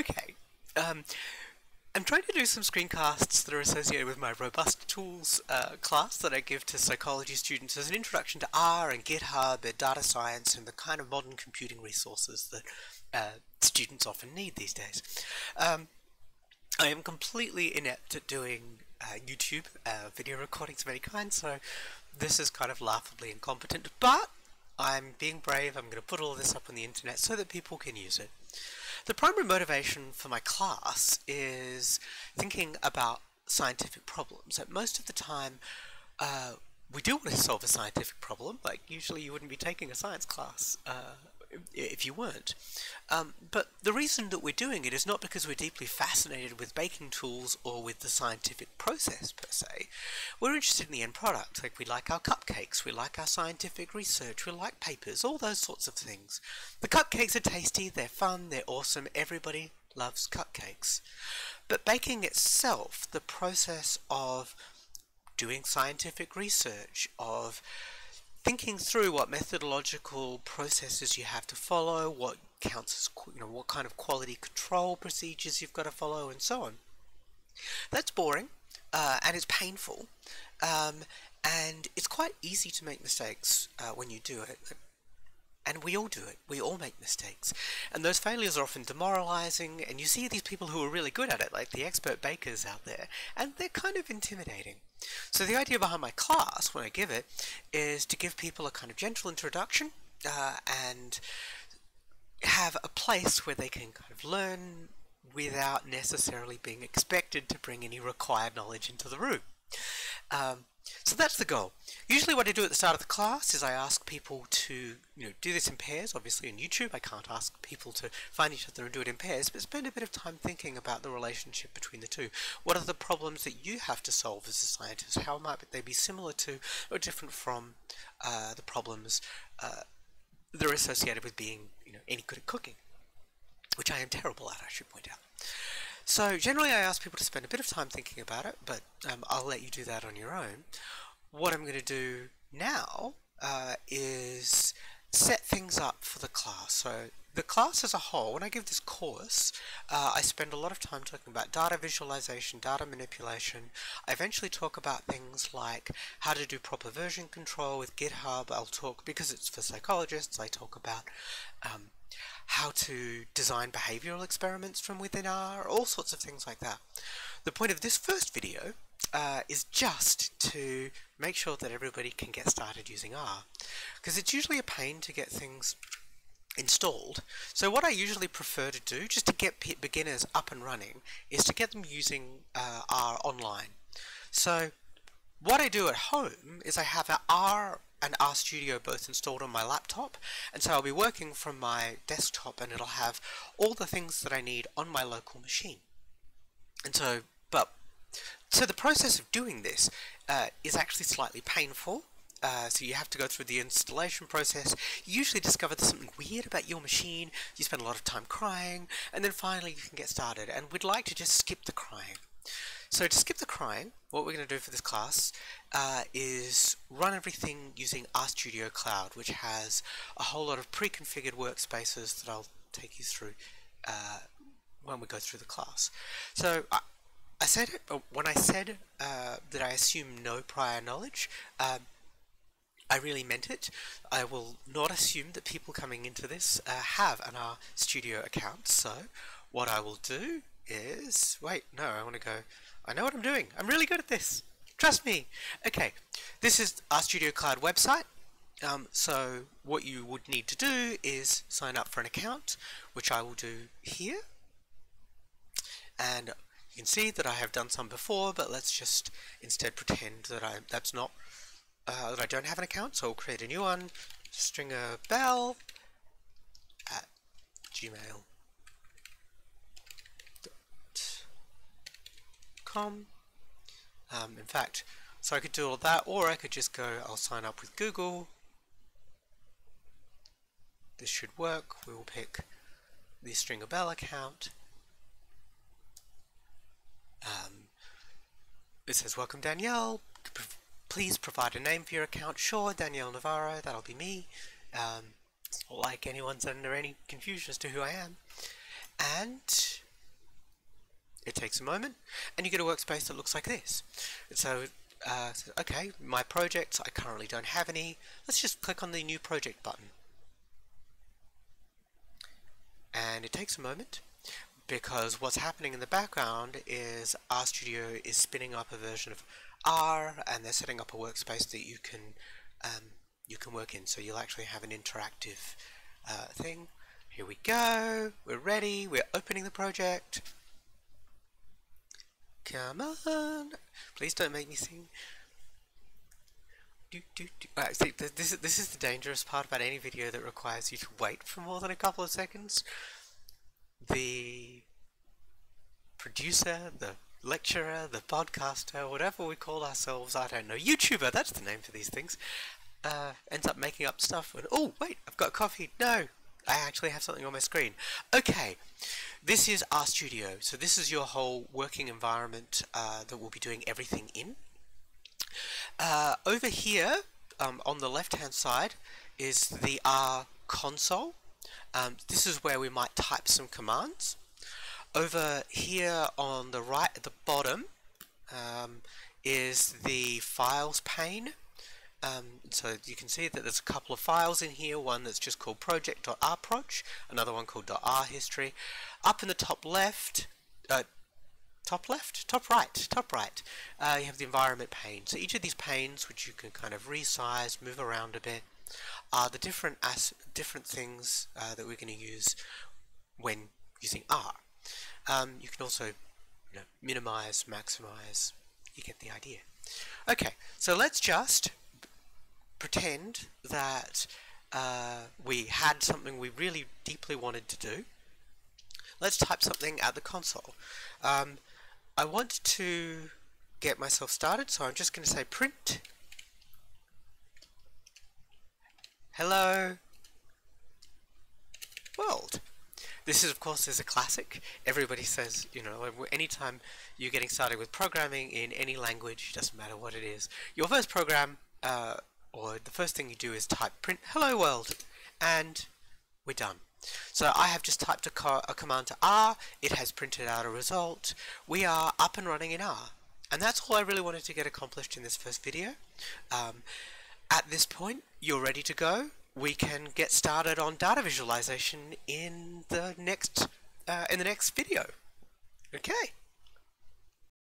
Okay. Um, I'm trying to do some screencasts that are associated with my Robust Tools uh, class that I give to psychology students as an introduction to R and GitHub and data science and the kind of modern computing resources that uh, students often need these days. Um, I am completely inept at doing uh, YouTube uh, video recordings of any kind, so this is kind of laughably incompetent, but I'm being brave, I'm going to put all this up on the internet so that people can use it. The primary motivation for my class is thinking about scientific problems. At most of the time, uh, we do want to solve a scientific problem, like usually you wouldn't be taking a science class uh, if you weren't. Um, but the reason that we're doing it is not because we're deeply fascinated with baking tools or with the scientific process per se. We're interested in the end product, like we like our cupcakes, we like our scientific research, we like papers, all those sorts of things. The cupcakes are tasty, they're fun, they're awesome, everybody loves cupcakes. But baking itself, the process of doing scientific research, of thinking through what methodological processes you have to follow, what counts as, you know, what kind of quality control procedures you've got to follow, and so on. That's boring, uh, and it's painful, um, and it's quite easy to make mistakes uh, when you do it. And we all do it. We all make mistakes. And those failures are often demoralizing, and you see these people who are really good at it, like the expert bakers out there, and they're kind of intimidating. So the idea behind my class, when I give it, is to give people a kind of gentle introduction uh, and have a place where they can kind of learn without necessarily being expected to bring any required knowledge into the room. Um, so that's the goal. Usually what I do at the start of the class is I ask people to you know, do this in pairs. Obviously on YouTube I can't ask people to find each other and do it in pairs, but spend a bit of time thinking about the relationship between the two. What are the problems that you have to solve as a scientist? How might they be similar to or different from uh, the problems uh, that are associated with being you know, any good at cooking? Which I am terrible at, I should point out. So generally I ask people to spend a bit of time thinking about it, but um, I'll let you do that on your own. What I'm going to do now uh, is set things up for the class. So the class as a whole, when I give this course, uh, I spend a lot of time talking about data visualization, data manipulation. I eventually talk about things like how to do proper version control with GitHub. I'll talk, because it's for psychologists, I talk about um, how to design behavioral experiments from within R, all sorts of things like that. The point of this first video uh, is just to make sure that everybody can get started using R. Because it's usually a pain to get things installed. So what I usually prefer to do, just to get beginners up and running, is to get them using uh, R online. So what I do at home is I have an R and RStudio both installed on my laptop and so I'll be working from my desktop and it'll have all the things that I need on my local machine. And so, but, so the process of doing this uh, is actually slightly painful. Uh, so you have to go through the installation process. You usually discover there's something weird about your machine. You spend a lot of time crying, and then finally you can get started. And we'd like to just skip the crying. So to skip the crying, what we're going to do for this class uh, is run everything using RStudio Cloud, which has a whole lot of pre-configured workspaces that I'll take you through uh, when we go through the class. So I, I said when I said uh, that I assume no prior knowledge, um, I really meant it. I will not assume that people coming into this uh, have an RStudio account, so what I will do is, wait, no, I want to go I know what I'm doing. I'm really good at this. Trust me. Okay, this is RStudio Cloud website. Um, so what you would need to do is sign up for an account, which I will do here. And you can see that I have done some before, but let's just instead pretend that I that's not uh, that I don't have an account. So I'll create a new one. Stringer Bell at Gmail Um, in fact, so I could do all that, or I could just go, I'll sign up with Google. This should work. We will pick the Stringer Bell account. Um, it says, welcome Danielle. Please provide a name for your account. Sure, Danielle Navarro, that'll be me. Um, like anyone's under any confusion as to who I am. And It takes a moment, and you get a workspace that looks like this. So, uh, so, okay, my projects, I currently don't have any. Let's just click on the New Project button. And it takes a moment, because what's happening in the background is RStudio is spinning up a version of R, and they're setting up a workspace that you can um, you can work in. So you'll actually have an interactive uh, thing. Here we go. We're ready. We're opening the project. Come on. Please don't make me sing. Do, do, do. Right, see, this, this is the dangerous part about any video that requires you to wait for more than a couple of seconds. The producer, the lecturer, the podcaster, whatever we call ourselves, I don't know, YouTuber, that's the name for these things, uh, ends up making up stuff and, oh, wait, I've got coffee. No, I actually have something on my screen. Okay, this is RStudio. So this is your whole working environment uh, that we'll be doing everything in. Uh, over here, um, on the left-hand side, is the R console. Um, this is where we might type some commands. Over here on the right at the bottom um, is the files pane. Um, so you can see that there's a couple of files in here, one that's just called project.Rproj, another one called .rhistory. Up in the top left, uh, top left, top right, top right, uh, you have the environment pane. So each of these panes, which you can kind of resize, move around a bit, are the different as different things uh, that we're going to use when using R. Um, you can also you know, minimize, maximize, you get the idea. Okay, so let's just pretend that uh, we had something we really deeply wanted to do. Let's type something at the console. Um, I want to get myself started, so I'm just going to say print hello world. This is, of course, is a classic. Everybody says, you know, anytime you're getting started with programming in any language, doesn't matter what it is, your first program uh, or the first thing you do is type print hello world and we're done. So I have just typed a, co a, command to R, it has printed out a result, we are up and running in R. And that's all I really wanted to get accomplished in this first video. Um, at this point, you're ready to go. We can get started on data visualization in the next uh, in the next video. Okay.